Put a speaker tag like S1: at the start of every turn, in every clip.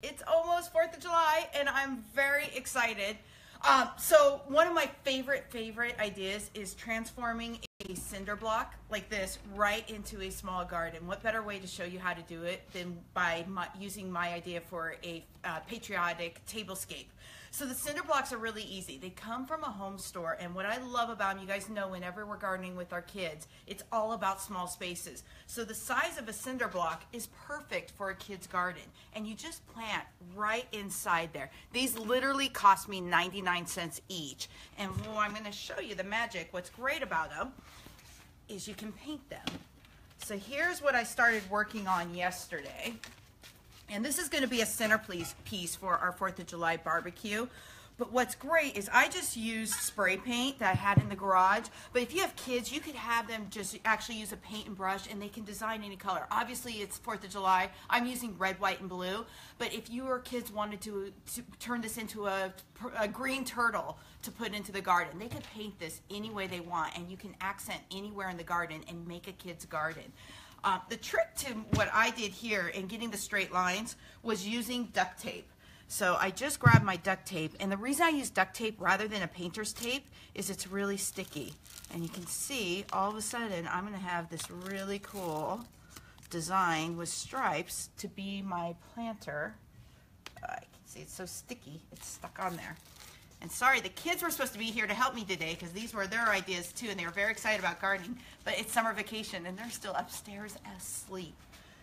S1: It's almost 4th of July and I'm very excited. Um, so one of my favorite, favorite ideas is transforming a cinder block like this right into a small garden. What better way to show you how to do it than by my, using my idea for a uh, patriotic tablescape. So the cinder blocks are really easy. They come from a home store, and what I love about them, you guys know whenever we're gardening with our kids, it's all about small spaces. So the size of a cinder block is perfect for a kid's garden, and you just plant right inside there. These literally cost me 99 cents each, and I'm going to show you the magic. What's great about them is you can paint them. So here's what I started working on yesterday. And this is going to be a centerpiece piece for our 4th of July barbecue. But what's great is I just used spray paint that I had in the garage. But if you have kids, you could have them just actually use a paint and brush and they can design any color. Obviously, it's 4th of July. I'm using red, white, and blue. But if your kids wanted to, to turn this into a, a green turtle to put into the garden, they could paint this any way they want and you can accent anywhere in the garden and make a kid's garden. Uh, the trick to what I did here in getting the straight lines was using duct tape. So I just grabbed my duct tape, and the reason I use duct tape rather than a painter's tape is it's really sticky. And you can see, all of a sudden, I'm gonna have this really cool design with stripes to be my planter. I can see it's so sticky, it's stuck on there. And sorry, the kids were supposed to be here to help me today because these were their ideas too, and they were very excited about gardening. But it's summer vacation, and they're still upstairs asleep.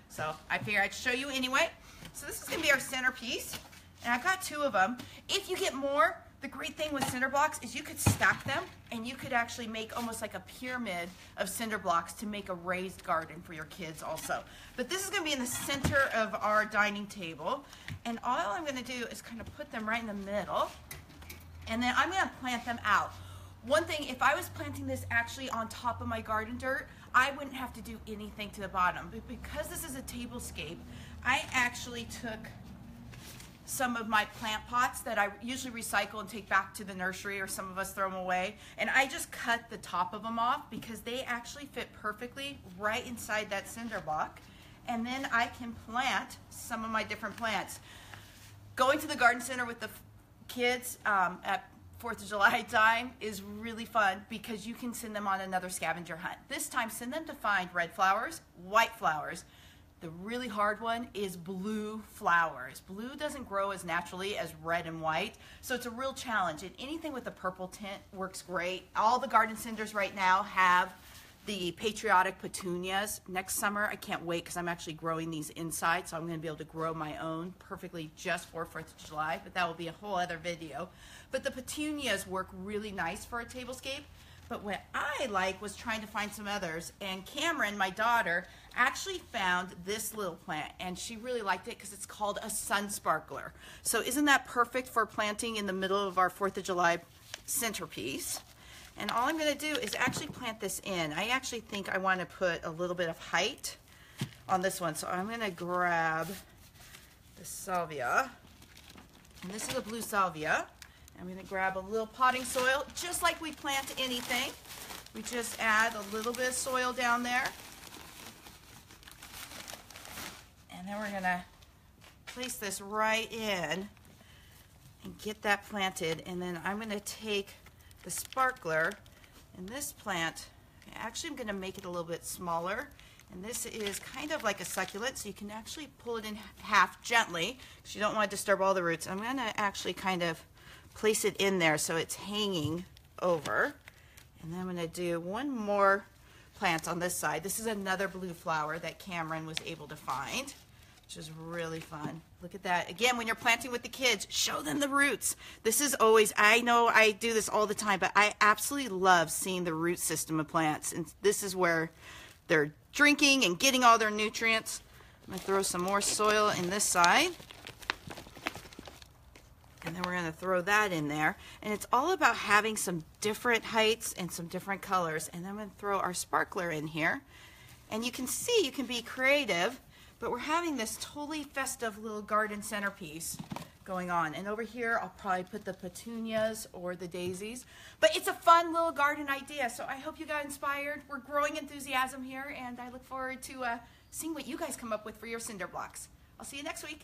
S1: So I figured I'd show you anyway. So this is going to be our centerpiece, and I've got two of them. If you get more, the great thing with cinder blocks is you could stack them, and you could actually make almost like a pyramid of cinder blocks to make a raised garden for your kids also. But this is going to be in the center of our dining table, and all I'm going to do is kind of put them right in the middle and then I'm gonna plant them out. One thing, if I was planting this actually on top of my garden dirt, I wouldn't have to do anything to the bottom. But because this is a tablescape, I actually took some of my plant pots that I usually recycle and take back to the nursery or some of us throw them away. And I just cut the top of them off because they actually fit perfectly right inside that cinder block. And then I can plant some of my different plants. Going to the garden center with the kids um, at Fourth of July time is really fun because you can send them on another scavenger hunt. This time, send them to find red flowers, white flowers. The really hard one is blue flowers. Blue doesn't grow as naturally as red and white, so it's a real challenge. And anything with a purple tint works great. All the garden centers right now have the patriotic petunias next summer. I can't wait because I'm actually growing these inside, so I'm going to be able to grow my own perfectly just for 4th of July, but that will be a whole other video. But the petunias work really nice for a tablescape. But what I like was trying to find some others. And Cameron, my daughter, actually found this little plant and she really liked it because it's called a sun sparkler. So isn't that perfect for planting in the middle of our 4th of July centerpiece? And all I'm going to do is actually plant this in. I actually think I want to put a little bit of height on this one. So I'm going to grab the salvia. And this is a blue salvia. I'm going to grab a little potting soil, just like we plant anything. We just add a little bit of soil down there. And then we're going to place this right in and get that planted. And then I'm going to take the sparkler. And this plant, actually I'm going to make it a little bit smaller. And this is kind of like a succulent, so you can actually pull it in half gently because you don't want to disturb all the roots. I'm going to actually kind of place it in there so it's hanging over. And then I'm going to do one more plant on this side. This is another blue flower that Cameron was able to find which is really fun. Look at that. Again, when you're planting with the kids, show them the roots. This is always, I know I do this all the time, but I absolutely love seeing the root system of plants. And this is where they're drinking and getting all their nutrients. I'm to throw some more soil in this side. And then we're going to throw that in there. And it's all about having some different heights and some different colors. And then I'm to throw our sparkler in here. And you can see you can be creative but we're having this totally festive little garden centerpiece going on. And over here, I'll probably put the petunias or the daisies. But it's a fun little garden idea, so I hope you got inspired. We're growing enthusiasm here, and I look forward to uh, seeing what you guys come up with for your cinder blocks. I'll see you next week.